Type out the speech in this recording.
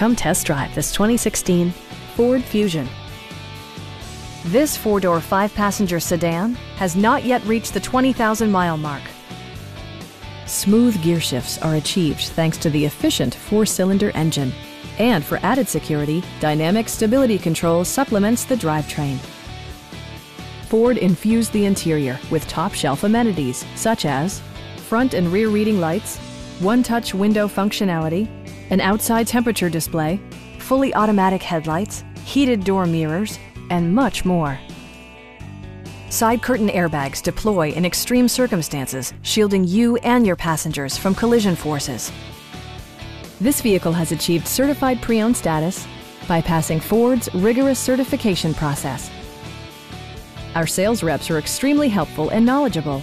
Come test drive this 2016 Ford Fusion. This four-door, five-passenger sedan has not yet reached the 20,000 mile mark. Smooth gear shifts are achieved thanks to the efficient four-cylinder engine. And for added security, Dynamic Stability Control supplements the drivetrain. Ford infused the interior with top-shelf amenities such as front and rear reading lights, one-touch window functionality, an outside temperature display, fully automatic headlights, heated door mirrors, and much more. Side curtain airbags deploy in extreme circumstances, shielding you and your passengers from collision forces. This vehicle has achieved certified pre-owned status by passing Ford's rigorous certification process. Our sales reps are extremely helpful and knowledgeable.